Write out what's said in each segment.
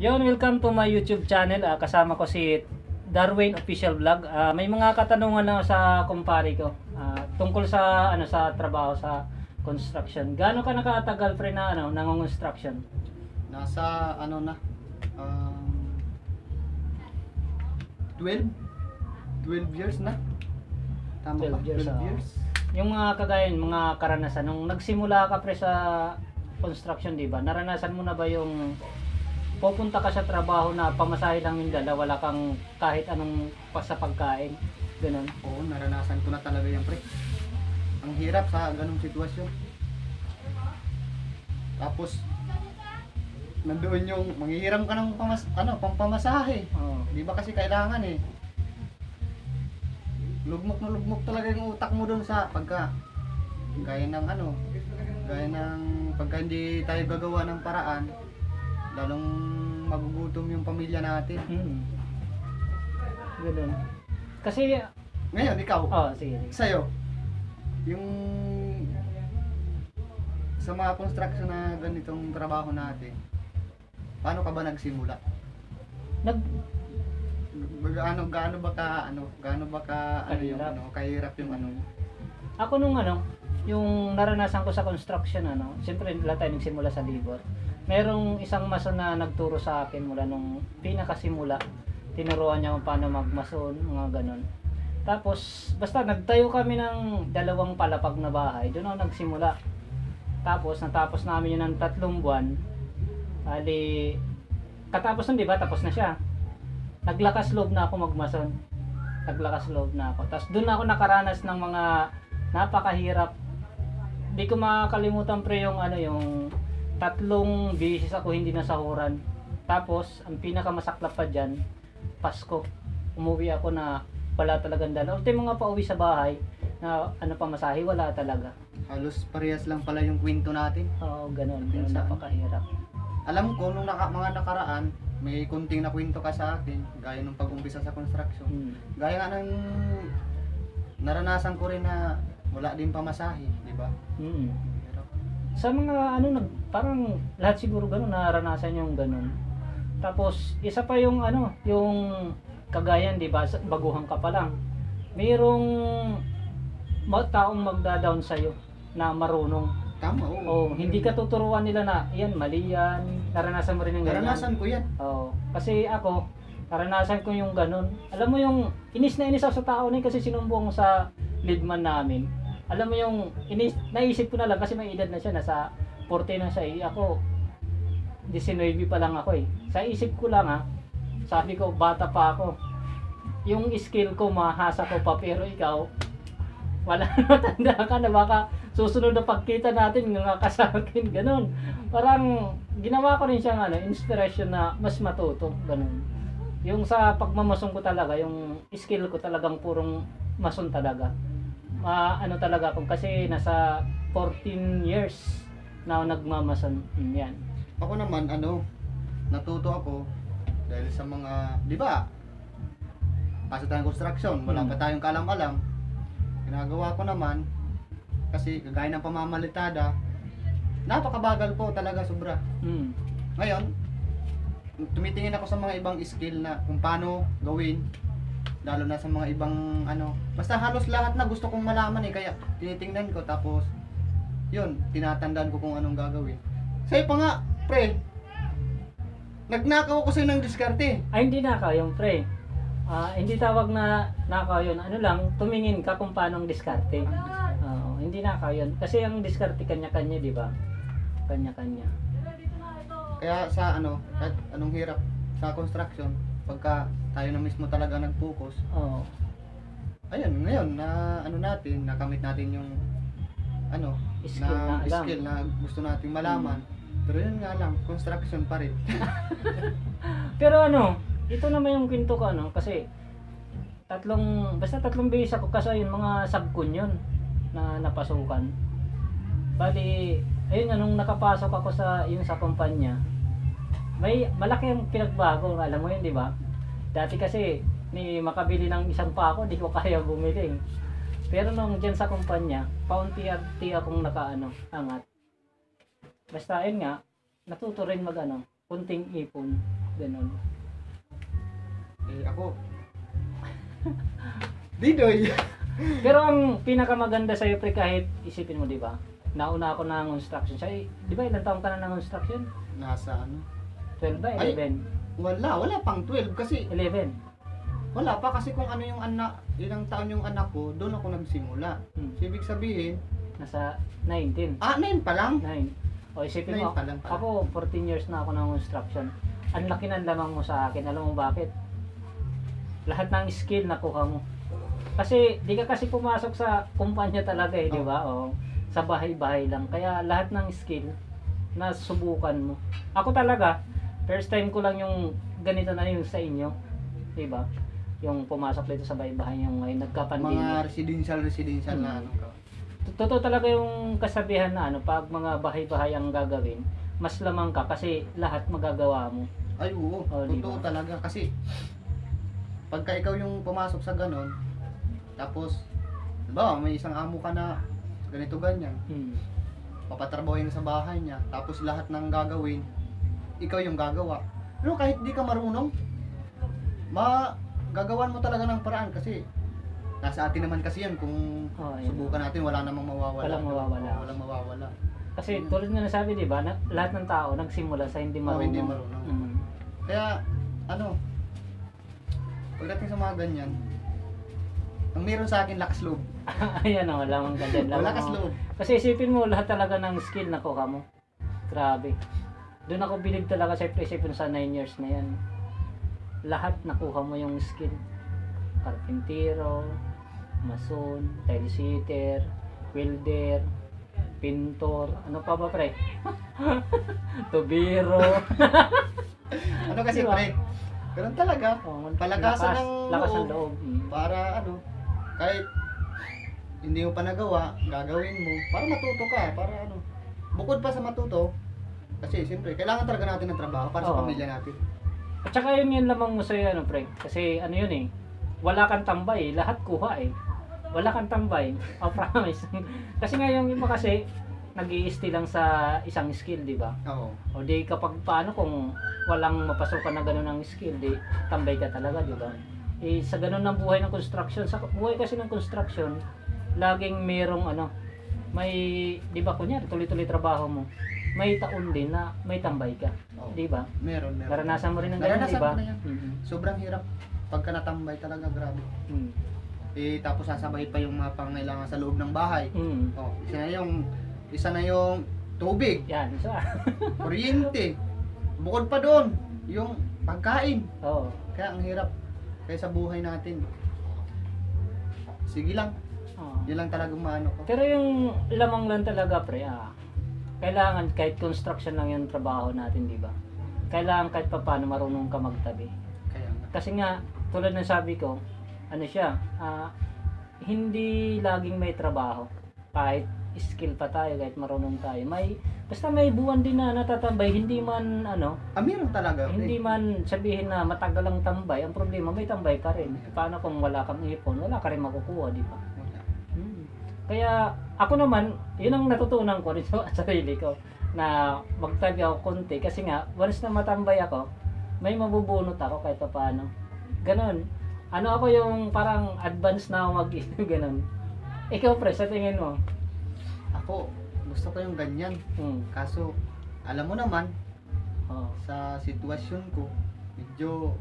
Yon, welcome to my YouTube channel. Ah, kasama ko si Darwin Official Vlog. Ah, may mga katanungan na sa kumpare ko ah, tungkol sa ano sa trabaho sa construction. Gaano ka nakatagal pre na ano nang construction? Nasa ano na um, 12 12 years na. Tama 12 ba? years, 12 ah. years. Yung mga kagaya mga karanasan nung nagsimula ka pre sa construction, 'di ba? Naranasan mo na ba yung pupunta ka sa trabaho na pamasahe lang yung dala, wala kang kahit anong pa sa pagkain? Ganun. Oo, naranasan ko na talaga yan, pre. Ang hirap sa ganung sitwasyon. Tapos nandoon yung manghihiram ka ng pamas ano, pampamasahe. Oo. Di ba kasi kailangan eh. Lugmok na lugmok talaga yung utak mo dun sa pagka gaya ng ano, gaya ng pagka hindi tayo gagawa ng paraan, lalong magugutom yung pamilya natin. Hmm. Ganun. Kasi, Ngayon, ikaw, oh, sige. sa'yo, yung sa mga construction na ganitong trabaho natin, paano ka ba nagsimula? Nag, Gaano gaano ba ka ano, gaano ba ka ano yung Kahirap. ano, kahirap yung ano? ako nung ano, yung naranasan ko sa construction, ano, siyempre lahat tayo nagsimula sa labor. Merong isang mason na nagturo sa akin mula nung pinakasimula. Tinuruan niya kung paano magmason, mga ganun. Tapos, basta nagtayo kami ng dalawang palapag na bahay. Doon ako nagsimula. Tapos, natapos namin yun ng tatlong buwan. Ali, katapos nun, di ba? Tapos na siya. Naglakas loob na ako magmason. Naglakas loob na ako. Tapos doon ako nakaranas ng mga napakahirap. Hindi ko makakalimutan pre yung ano yung tatlong beses ako hindi nasahuran. Tapos ang pinakamasaklap pa diyan, Pasko. Umuwi ako na wala talagang dala. Ultimo mga pauwi sa bahay na ano pa masahe, wala talaga. Halos parehas lang pala yung kwento natin. Oo, ganun. ganun Minsan. napakahirap. Alam ko nung naka, mga nakaraan, may kunting na kwento ka sa akin, gaya nung pag-umpisa sa construction. Hmm. Gaya nga ng naranasan ko rin na wala din pamasahe, di ba? Mm. Sa mga ano nag parang lahat siguro ganun naranasan yung ganun. Tapos isa pa yung ano, yung kagayan, 'di ba? Baguhan ka pa lang. Mayroong ma- taong magda-down sa na marunong. Tama, oo. Oh, hindi ka tuturuan nila na, yan mali yan. Naranasan mo rin yung ganyan. Naranasan ko yan. Oo. Kasi ako, naranasan ko yung ganun. Alam mo yung, inis na inis ako sa tao na kasi sinumbong sa leadman namin. Alam mo yung, inis, naisip ko na lang kasi may edad na siya, nasa 40 na siya. Eh, ako, 19 pa lang ako eh. Sa isip ko lang ha, sabi ko, bata pa ako. Yung skill ko, mahasa ko pa, pero ikaw, wala na tanda ka na baka susunod na pagkita natin nga ka sa ganun. Parang ginawa ko rin siyang ano, inspiration na mas matuto, ganun. Yung sa pagmamason ko talaga, yung skill ko talagang purong mason talaga. Ma ano talaga ako kasi nasa 14 years na ako nagmamason. Mm, Yan. Ako naman, ano, natuto ako dahil sa mga, di ba? Pasok tayong construction, wala Hmm. pa tayong kalam-alam. Ginagawa ko naman, kasi kagaya ng pamamalitada, napakabagal po talaga sobra. Mm. Ngayon, tumitingin ako sa mga ibang skill na kung paano gawin, lalo na sa mga ibang ano, basta halos lahat na gusto kong malaman eh, kaya tinitingnan ko tapos, yun, tinatandaan ko kung anong gagawin. Sa'yo pa nga, pre, nagnakaw ako sa'yo ng diskarte. Ay, hindi nakaw yung pre. Ah, hindi tawag na nakaw yun. Ano lang, tumingin ka kung paano ang diskarte. Oo, hindi nakaw yun. Kasi ang diskarte kanya-kanya, di ba? Kanya-kanya. Kaya sa ano, kahit anong hirap sa construction, pagka tayo na mismo talaga nag-focus, Oo. ayun, ngayon, na ano natin, nakamit natin yung ano, Skill na na, alam. skill na gusto nating malaman. Pero yun nga lang, construction pa rin. Pero ano, ito naman yung kwento ko ano, kasi tatlong, basta tatlong beses ako kasi yun mga subcon yun na napasukan. Bali, ayun nga, nung nakapasok ako sa yung sa kumpanya, may malaki ang pinagbago, alam mo yun, di ba? Dati kasi, ni makabili ng isang pako, di ko kaya bumili. Pero nung dyan sa kumpanya, paunti-unti akong nakaano, angat. Basta ayun nga, natuto rin mag ano, kunting ipon Ganun. Eh, ako. Didoy. Pero ang pinakamaganda sa'yo, pre, kahit isipin mo, di ba? Nauna ako ng construction. Siya, eh, di ba ilang taong ka na ng construction? Nasa ano? 12 ba? Ay. 11? Wala, wala pang 12 kasi 11. Wala pa kasi kung ano yung anak, ilang taon yung anak ko, doon ako nagsimula. Hmm. So, ibig sabihin, Nasa 19. ah, 9 pa lang. 9. O isipin mo, pa lang pala. ako 14 years na ako ng construction. Ang laki ng lamang mo sa akin. Alam mo bakit? Lahat ng skill nakuha mo. Kasi di ka kasi pumasok sa kumpanya talaga eh, di ba? O sa bahay-bahay lang. Kaya lahat ng skill na subukan mo. Ako talaga, first time ko lang yung ganito na yung sa inyo. Di ba? Yung pumasok dito sa bahay-bahay yung ngayon nagka-pandemic. Mga residential, residential na Hmm. ano ka. Totoo talaga yung kasabihan na ano, pag mga bahay-bahay ang gagawin, mas lamang ka kasi lahat magagawa mo. Ay, oo. Oh, totoo ba? talaga. Kasi, pagka ikaw yung pumasok sa ganon, tapos, ba, may isang amo ka na ganito ganyan, Hmm. papatrabahoin sa bahay niya, tapos lahat ng gagawin, ikaw yung gagawa. Pero kahit di ka marunong, ma gagawan mo talaga ng paraan kasi nasa atin naman kasi yan kung Oh, yun. subukan natin wala namang mawawala. Walang mawawala. Walang mawawala. Kasi tulad nga nasabi, di ba, na, lahat ng tao nagsimula sa hindi marunong. Oh, hindi marunong. Mm. Kaya, ano, pagdating sa mga ganyan, ang meron sa akin lakas loob. Ayan o, lamang ka dyan. lamang Lakas loob. Kasi isipin mo, lahat talaga ng skill na kuha mo. Grabe. Doon ako bilib talaga sa isipin sa 9 years na yan. Lahat nakuha mo yung skill. Karpintero, mason, tile sitter, welder, pintor, ano pa ba pre? Tubiro. Ano kasi Diba? pre, ganun talaga. Oh, Palakasan lakas, ng lakas ng loob. loob. Mm. Para ano, kahit hindi mo pa nagawa, gagawin mo, para matuto ka, para ano. Bukod pa sa matuto, kasi siyempre, kailangan talaga natin ng trabaho para sa Oo. pamilya natin. At saka yun yun lamang mo sa'yo, ano, pre. Kasi ano yun eh, wala kang tambay eh. Lahat kuha eh. Wala kang tambay. O promise. kasi nga yung iba kasi, nag lang sa isang skill, di ba? Oo. O di kapag paano kung walang mapasukan na ganun ng skill, di tambay ka talaga, di ba? Eh, sa ganun ng buhay ng construction, sa buhay kasi ng construction, laging merong ano, may, di ba kunyari, tuloy-tuloy trabaho mo, may taon din na may tambay ka, Oo. di ba? Meron, meron. Naranasan mo rin ng Naranasan di ba? ko na yan. Mhm. Sobrang hirap. Pagka natambay talaga, grabe. Mm. Eh, tapos sasabay pa yung mga pangailangan sa loob ng bahay. Mm. Oh, isa na yung isa na yung tubig, Yan, isa. kuryente. Bukod pa doon, yung pagkain. Oo. Kaya ang hirap. Kaya sa buhay natin. Sige lang. Oo. Yun lang talagang maano ko. Pero yung lamang lang talaga, pre, ah, kailangan kahit construction lang yung trabaho natin, di ba? Kailangan kahit pa paano marunong ka magtabi. Kaya nga. Kasi nga, tulad ng sabi ko, ano siya, ah, hindi laging may trabaho. Kahit skill pa tayo, kahit marunong tayo. May, basta may buwan din na natatambay, hindi man, ano, Ah, meron talaga. hindi eh. man sabihin na matagal ang tambay. Ang problema, may tambay ka rin. Paano kung wala kang ipon, wala ka rin makukuha, di ba? Kaya ako naman, yun ang natutunan ko rin sa sarili ko na magtabi ako konti kasi nga once na matambay ako, may mabubunot ako kahit pa paano. Ganon. Ano ako yung parang advance na ako mag ganon. Ikaw pre, sa tingin mo? Ako, gusto ko yung ganyan. Hmm. Kaso, alam mo naman, Oh. sa sitwasyon ko, medyo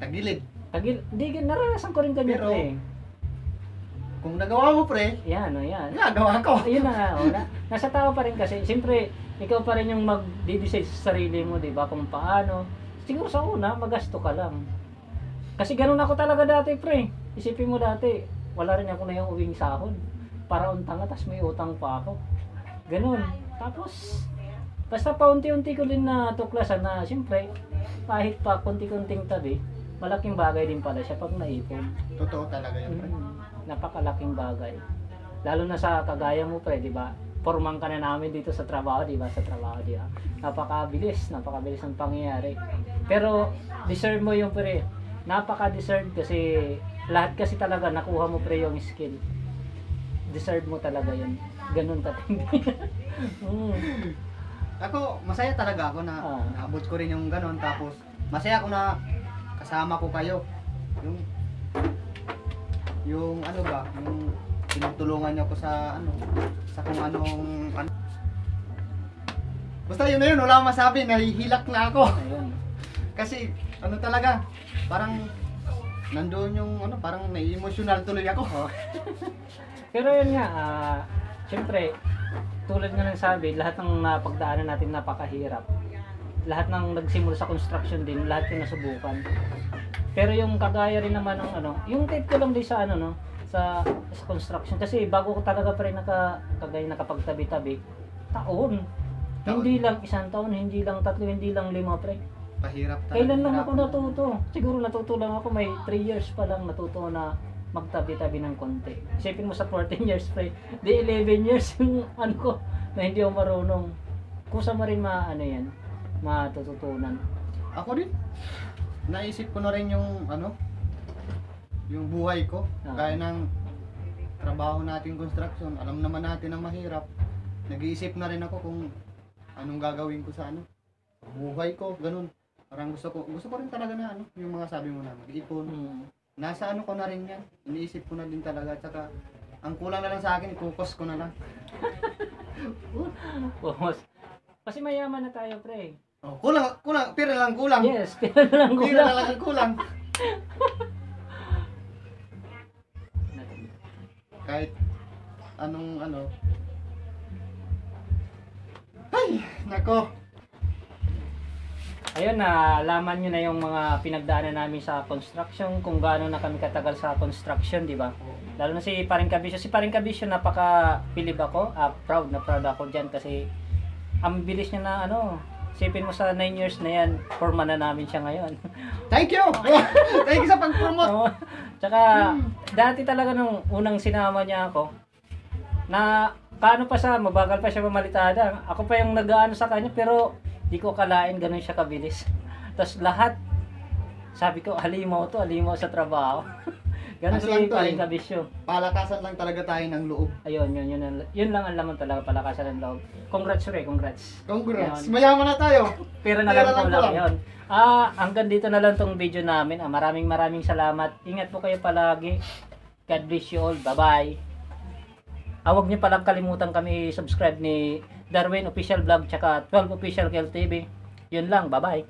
tagilid. Tagil, di, naranasan ko rin ganyan Pero- pre. Kung nagawa mo pre, Yan, o yan. nagawa ko. Ayun na nga, oh, na, nasa tao pa rin kasi. Siyempre, ikaw pa rin yung mag-decide sa sarili mo, di ba? Kung paano. Siguro sa una, magasto ka lang. Kasi ganun ako talaga dati, pre. Isipin mo dati, wala rin ako na yung uwing sahod. Para untang tapos may utang pa ako. Ganun. Tapos, basta paunti-unti ko din na tuklasan na, siyempre, kahit pa kunti-kunting tabi, malaking bagay din pala siya pag naipon. Totoo talaga yun pre. Mm, napakalaking bagay. Lalo na sa kagaya mo pre, di ba? Pormang ka na namin dito sa trabaho, di ba? Sa trabaho, di ba? Napakabilis, napakabilis ng pangyayari. Pero deserve mo yung pre. Napaka-deserve kasi lahat kasi talaga nakuha mo pre yung skill. Deserve mo talaga yun. Ganun katindi. mm. Ako, masaya talaga ako na Ah. naabot ko rin yung ganon. Tapos, masaya ako na kasama ko kayo. Yung yung ano ba, yung tinutulungan niyo ko sa ano, sa kung anong ano. Basta yun na yun, wala akong masabi, nahihilak na ako. Ayun. Kasi ano talaga, parang nandoon yung ano, parang nai-emotional tuloy ako. Pero yun nga, ah, siyempre, tulad nga ng sabi, lahat ng napagdaanan natin napakahirap. Lahat ng nagsimula sa construction din, lahat yung nasubukan. Pero yung kagaya rin naman ng ano, yung tape ko lang din sa ano no, sa, sa construction kasi bago ko talaga pa rin naka kagaya nakapagtabi-tabi, taon. Taon. Hindi lang isang taon, hindi lang tatlo, hindi lang lima pre. Pahirap talaga. Kailan lang ako natuto? Siguro natuto lang ako, may 3 years pa lang natuto na magtabi-tabi ng konti. Isipin mo sa 14 years pa, eh. di 11 years yung ano ko, na hindi ako marunong. Kung sa mo rin ma, ano yan, matututunan. Ako din. Naisip ko na rin yung ano, yung buhay ko. Ah. Kaya ng trabaho natin construction. Alam naman natin na mahirap. Nag-iisip na rin ako kung anong gagawin ko sa ano, buhay ko, ganun. Parang gusto ko, gusto ko rin talaga na ano, yung mga sabi mo na mag-ipon. Hmm. Nasa ano ko na rin yan. Iniisip ko na din talaga. Tsaka, ang kulang na lang sa akin, ikukos ko na lang. Bumas. Kasi mayaman na tayo, pre. Oh, kulang, kulang, pira lang kulang. Yes, lang Pira na kulang. lang ang kulang. kahit anong ano ay nako Ayun na, laman nyo na yung mga pinagdaanan namin sa construction, kung gaano na kami katagal sa construction, di ba? Lalo na si Paring Kabisyo. Si Paring Kabisyo, napaka pilib ako. Ah, proud na proud ako dyan kasi ang bilis niya na ano, sipin mo sa 9 years na yan, forma na namin siya ngayon. thank you thank you sa pag-promote Oo. Tsaka, dati talaga nung unang sinama niya ako, na paano pa sa, mabagal pa siya mamalitada. Ako pa yung nag-ano sa kanya, pero di ko kalain ganun siya kabilis. Tapos lahat, sabi ko, halimaw to, halimaw sa trabaho. Ganun Ano si lang to eh. Kabisyo. palakasan lang talaga tayo ng loob Ayun, yun, yun, yun, yun lang ang laman talaga, palakasan ng loob. Congrats, Ray, congrats. congrats Ayun. mayaman na tayo Pero na lang lang lang kulang. yun. Ah, hanggang dito na lang tong video namin. Ah, maraming maraming salamat. Ingat po kayo palagi. God bless you all. Bye-bye. Ah, huwag niyo palang kalimutan kami subscribe ni Darwin Official Vlog tsaka 12 Official KL TV. Yun lang. Bye-bye.